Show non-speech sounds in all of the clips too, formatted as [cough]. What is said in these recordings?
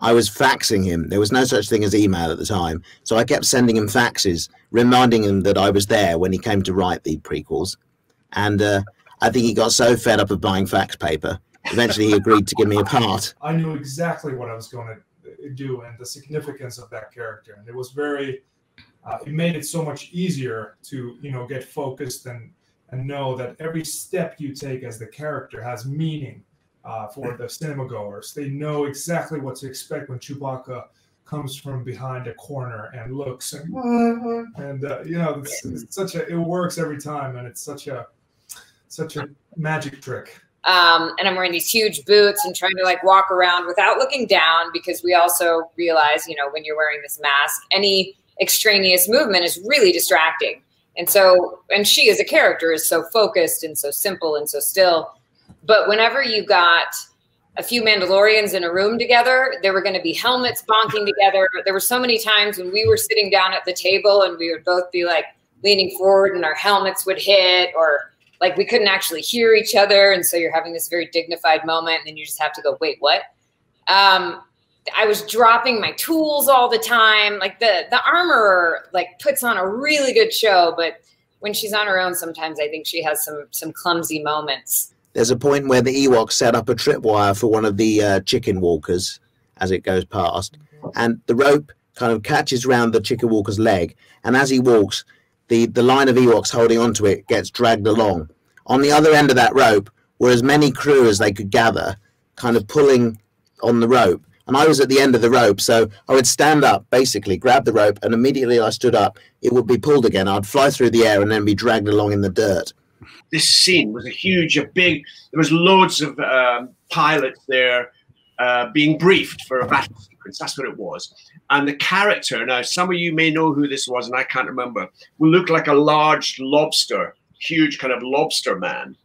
I was faxing him. There was no such thing as email at the time. So I kept sending him faxes, reminding him that I was there when he came to write the prequels. And uh, I think he got so fed up of buying fax paper. Eventually, he agreed to give me a part. [laughs] I knew exactly what I was going to do and the significance of that character. And it was very, uh, it made it so much easier to, you know, get focused and, and know that every step you take as the character has meaning uh, for the cinema goers. They know exactly what to expect when Chewbacca comes from behind a corner and looks and [laughs] and uh, you know it's, it's, such a it works every time and it's such a such a magic trick. Um, and I'm wearing these huge boots and trying to like walk around without looking down because we also realize, you know, when you're wearing this mask, any extraneous movement is really distracting. And so, and she as a character is so focused and so simple and so still but whenever you got a few Mandalorians in a room together, there were going to be helmets bonking together. There were so many times when we were sitting down at the table and we would both be like leaning forward and our helmets would hit or like we couldn't actually hear each other. And so you're having this very dignified moment and then you just have to go, wait, what? Um, I was dropping my tools all the time. Like the the armorer like puts on a really good show, but when she's on her own, sometimes I think she has some some clumsy moments there's a point where the Ewoks set up a tripwire for one of the uh, chicken walkers as it goes past, and the rope kind of catches around the chicken walker's leg, and as he walks, the the line of Ewoks holding onto it gets dragged along. On the other end of that rope were as many crew as they could gather, kind of pulling on the rope. And I was at the end of the rope, so I would stand up, basically grab the rope, and immediately I stood up, it would be pulled again. I'd fly through the air and then be dragged along in the dirt this scene was a huge, a big. There was loads of um, pilots there uh, being briefed for a battle sequence. That's what it was. And the character now, some of you may know who this was, and I can't remember. Will look like a large lobster, huge kind of lobster man.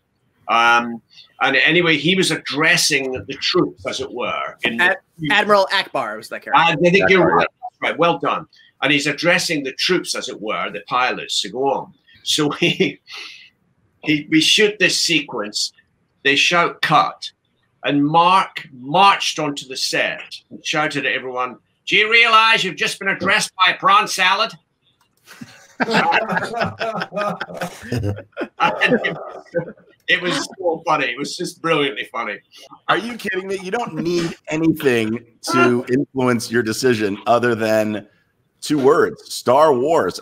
Um, and anyway, he was addressing the troops, as it were. Ad- Admiral Ackbar was that character. I think you're right. Right, well done. And he's addressing the troops, as it were, the pilots to go on. So [laughs] he he, we shoot this sequence. They shout cut. And Mark marched onto the set and shouted at everyone, Do you realize you've just been addressed by a prawn salad? [laughs] it was so funny. It was just brilliantly funny. Are you kidding me? You don't need anything to influence your decision other than two words Star Wars.